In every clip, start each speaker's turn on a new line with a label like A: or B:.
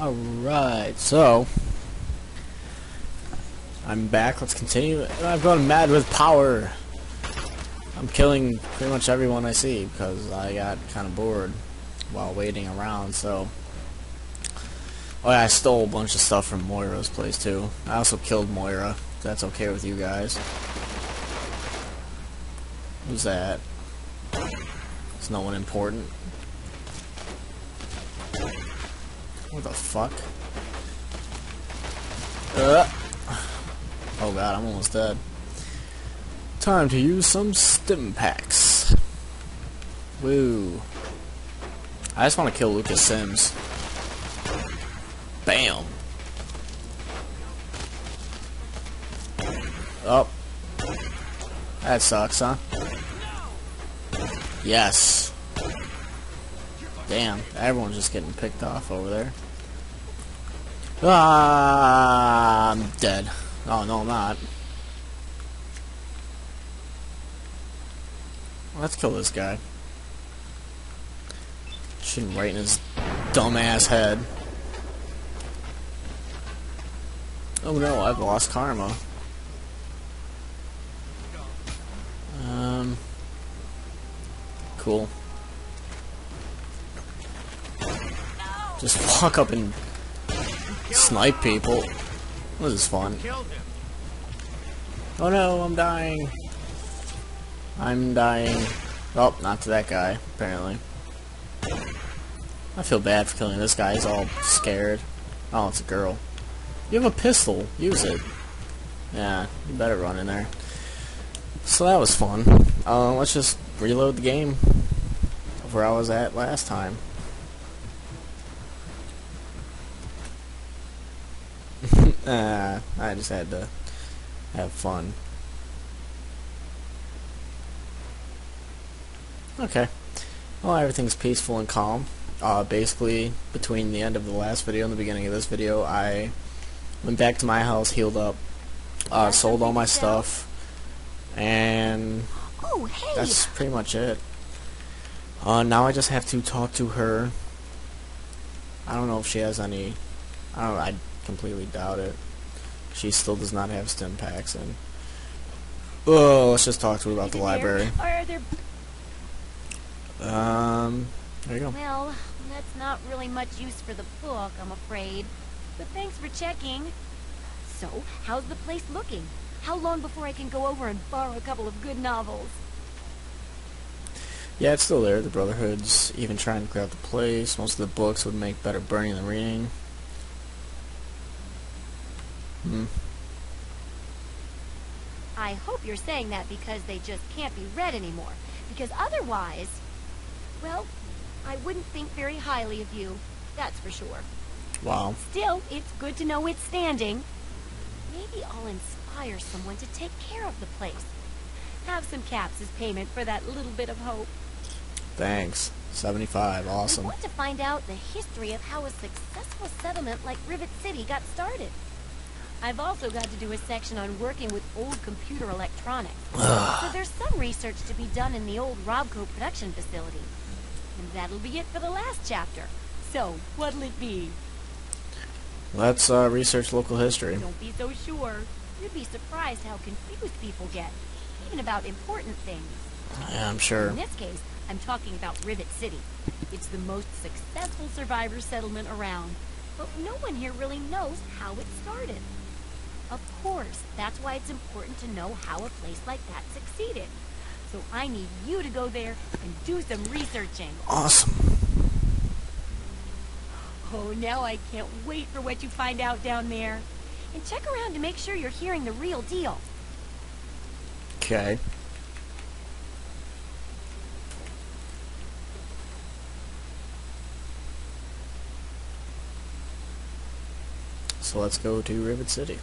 A: Alright, so I'm back, let's continue. I've gone mad with power. I'm killing pretty much everyone I see because I got kind of bored while waiting around, so Oh yeah, I stole a bunch of stuff from Moira's place too. I also killed Moira, that's okay with you guys. Who's that? It's no one important. What the fuck? Uh. Oh god, I'm almost dead. Time to use some stim packs. Woo. I just want to kill Lucas Simms. Bam. Oh. That sucks, huh? Yes. Damn, everyone's just getting picked off over there. Ah, I'm dead. Oh, no, I'm not. Let's kill this guy. Shoot him right in his dumbass head. Oh no, I've lost karma. Um, cool. Just walk up and snipe people. This is fun. Oh no, I'm dying. I'm dying. Oh, not to that guy, apparently. I feel bad for killing this guy. He's all scared. Oh, it's a girl. You have a pistol. Use it. Yeah, you better run in there. So that was fun. Uh, let's just reload the game of where I was at last time. Uh, I just had to have fun. Okay. Well, everything's peaceful and calm. Uh, basically, between the end of the last video and the beginning of this video, I went back to my house, healed up, uh, sold all my stuff, and
B: oh, hey.
A: that's pretty much it. Uh, now I just have to talk to her. I don't know if she has any. I don't. I completely doubt it. She still does not have stim packs, and oh, let's just talk to her about the library.
B: Are there?
A: Um, there you go.
B: Well, that's not really much use for the book, I'm afraid. But thanks for checking. So, how's the place looking? How long before I can go over and borrow a couple of good novels?
A: Yeah, it's still there. The Brotherhood's even trying to clear out the place. Most of the books would make better burning than reading. Hmm.
B: I hope you're saying that because they just can't be read anymore. Because otherwise, well, I wouldn't think very highly of you. That's for sure.
A: Wow.
B: Still, it's good to know it's standing. Maybe I'll inspire someone to take care of the place. Have some caps as payment for that little bit of hope.
A: Thanks. 75. Awesome.
B: I want to find out the history of how a successful settlement like Rivet City got started. I've also got to do a section on working with old computer electronics. so there's some research to be done in the old Robco production facility. And that'll be it for the last chapter. So, what'll it be?
A: Let's uh, research local history.
B: Don't be so sure. You'd be surprised how confused people get, even about important things.
A: Yeah, I'm sure.
B: In this case, I'm talking about Rivet City. It's the most successful survivor settlement around, but no one here really knows how it started. Of course, that's why it's important to know how a place like that succeeded. So I need you to go there and do some researching.
A: Awesome.
B: Oh, now I can't wait for what you find out down there. And check around to make sure you're hearing the real deal.
A: Okay. So let's go to Rivet City.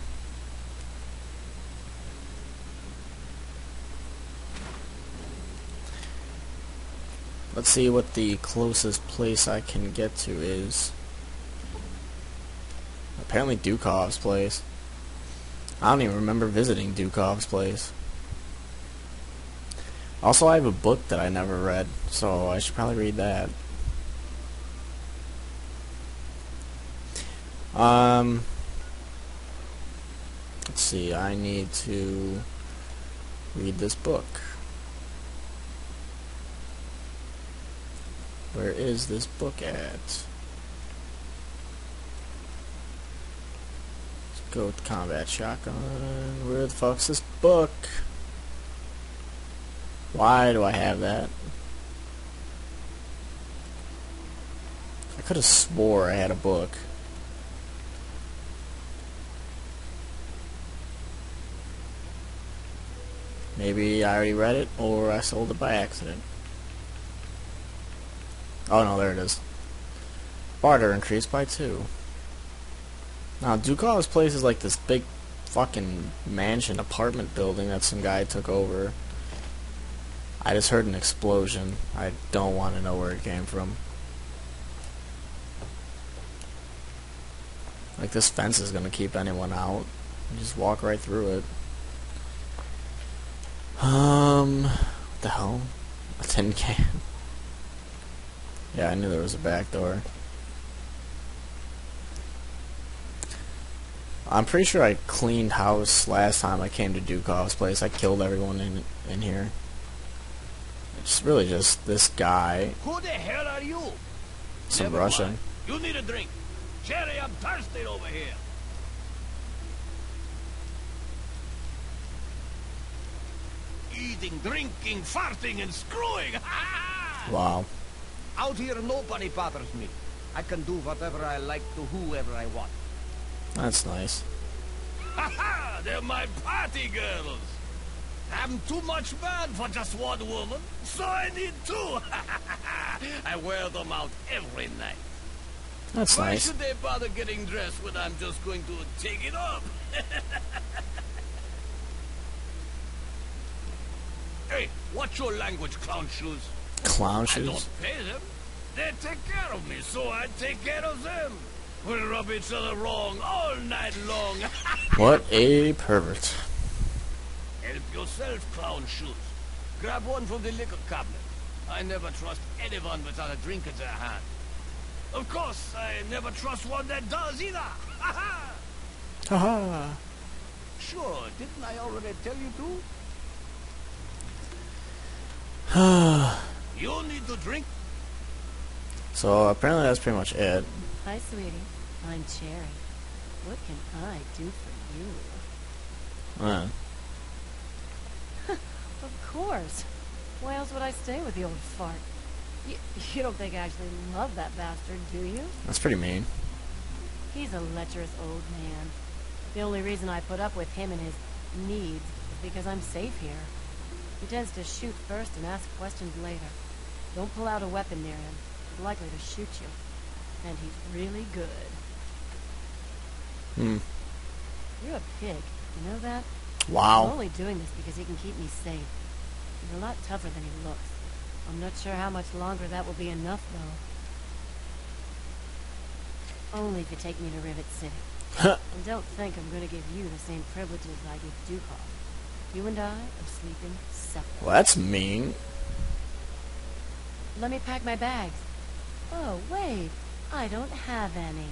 A: Let's see what the closest place I can get to is. Apparently Dukov's place. I don't even remember visiting Dukov's place. Also, I have a book that I never read, so I should probably read that. Um, let's see. I need to read this book. Where is this book at? Let's go with combat shotgun. Where the fuck's this book? Why do I have that? I could have swore I had a book. Maybe I already read it, or I sold it by accident. Oh no, there it is. Barter increased by two. Now, Dukov's place is like this big fucking mansion apartment building that some guy took over. I just heard an explosion. I don't want to know where it came from. Like this fence is gonna keep anyone out. You just walk right through it. Um, what the hell? A tin can. Yeah, I knew there was a back door. I'm pretty sure I cleaned house last time I came to Dukov's place. I killed everyone in in here. It's really just this guy.
C: Who the hell are you?
A: Some
C: Never
A: Russian.
C: mind. You need a drink. Jerry, I'm thirsty over here. Eating, drinking, farting, and screwing.
A: Wow.
C: Out here, nobody bothers me. I can do whatever I like to whoever I want.
A: That's nice.
C: Ha ha! They're my party girls. I'm too much man for just one woman, so I need two. I wear them out every night.
A: That's
C: Why
A: nice.
C: should they bother getting dressed when I'm just going to take it up? hey, what's your language, clown shoes?
A: Clown shoes?
C: I don't pay them. They take care of me, so I take care of them. We'll rub each other wrong all night long.
A: What a pervert.
C: Help yourself, clown shoes. Grab one from the liquor cabinet. I never trust anyone without a drink in their hand. Of course, I never trust one that does either.
A: Ha ha. Ha ha.
C: sure, didn't I already tell you to? You need to drink.
A: so apparently that's pretty much it.
B: Hi, sweetie. I'm Cherry. What can I do for you?
A: Uh,
B: Of course. Why else would I stay with the old fart? You, you don't think I actually love that bastard, do you?
A: that's pretty mean.
B: He's a lecherous old man. The only reason I put up with him and his needs is because I'm safe here. He tends to shoot first and ask questions later. Don't pull out a weapon near him. He's likely to shoot you. And he's really good.
A: Hmm.
B: You're a pig. You know that?
A: Wow.
B: I'm only doing this because he can keep me safe. He's a lot tougher than he looks. I'm not sure how much longer that will be enough, though. Only if you take me to Rivet City. and don't think I'm going to give you the same privileges I give Dukov. You and I are sleeping separate.
A: Well, that's mean.
B: Let me pack my bags. Oh, wait. I don't have any.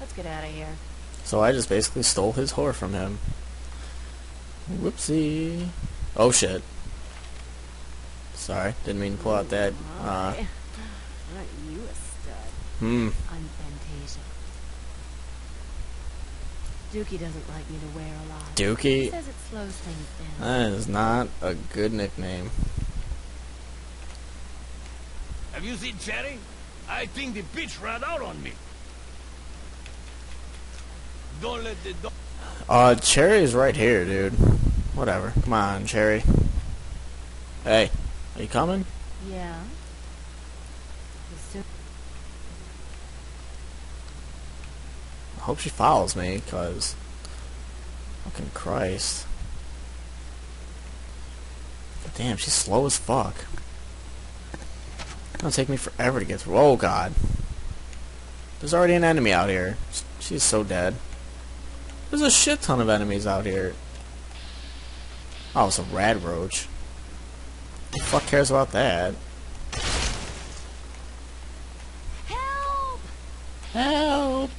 B: Let's get out of here.
A: So I just basically stole his whore from him. Whoopsie. Oh shit. Sorry, didn't mean to pull out that. Uh,
B: My. Aren't you a stud?
A: hmm.
B: I'm Fantasia. Dookie doesn't like me to wear a lot. He
A: Dookie.
B: says it slows things down.
A: That is not a good nickname.
C: Have you seen Cherry? I think the bitch ran out on me. Don't let the dog...
A: Uh, Cherry's right here, dude. Whatever. Come on, Cherry. Hey, are you coming?
B: Yeah.
A: I hope she follows me, cause fucking Christ. Damn, she's slow as fuck. It'll take me forever to get through. Oh god. There's already an enemy out here. She's so dead. There's a shit ton of enemies out here. Oh, it's a rad roach. Who the fuck cares about that?
B: Help!
A: Help!